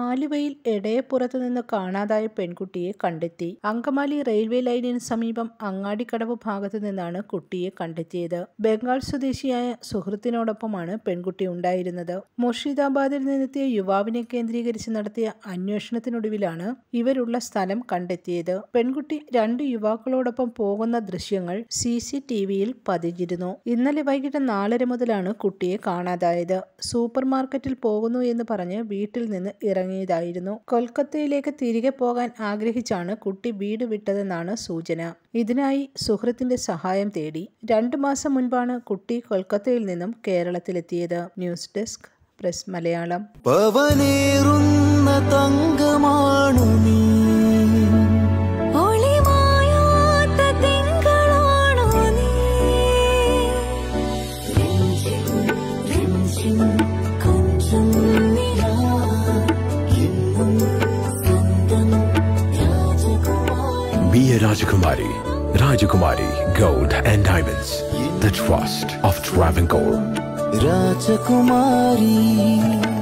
ആലുവയിൽ എടയപ്പുറത്തു നിന്ന് കാണാതായ പെൺകുട്ടിയെ കണ്ടെത്തി. അങ്കമാലി റെയിൽവേ ലൈനിന് സമീപം അങ്ങാടിക്കടവ് ഭാഗത്തു നിന്നാണ് കുട്ടിയെ കണ്ടെത്തിയത്. ബംഗാൾ സ്വദേശിയായ സുഹൃത്തിനോടൊപ്പമാണ് പെൺകുട്ടി ഉണ്ടായിരുന്നത്. മുർഷിദാബാദിൽ നിന്നെത്തിയ യുവാവിനെ കേന്ദ്രീകരിച്ച് നടത്തിയ അന്വേഷണത്തിനൊടുവിലാണ് ഇവരുള്ള സ്ഥലം കണ്ടെത്തിയത്. പെൺകുട്ടി രണ്ട് യുവാക്കളോടൊപ്പം പോകുന്ന ദൃശ്യങ്ങൾ സി സി ടി വിയിൽ പതിഞ്ഞിരുന്നു. ഇന്നലെ വൈകിട്ട് നാലര മുതലാണ് കുട്ടിയെ കാണാതായത്. സൂപ്പർ മാർക്കറ്റിൽ പോകുന്നു എന്ന് പറഞ്ഞ് വീട്ടിൽ നിന്ന് ഇറങ്ങിയതായിരുന്നു കൊൽക്കത്തയിലേക്ക് തിരികെ പോകാൻ ആഗ്രഹിച്ചാണ് കുട്ടി വീട് വിട്ടതെന്നാണ് സൂചന. ഇതിനായി സുഹൃത്തിന്റെ സഹായം തേടി രണ്ടു മാസം മുൻപാണ് കുട്ടി കൊൽക്കത്തയിൽ നിന്നും കേരളത്തിലെത്തിയത്. News desk press Malayalam. Be a Rajakumari. Rajakumari Gold and Diamonds. The trust of Travancore. Rajakumari.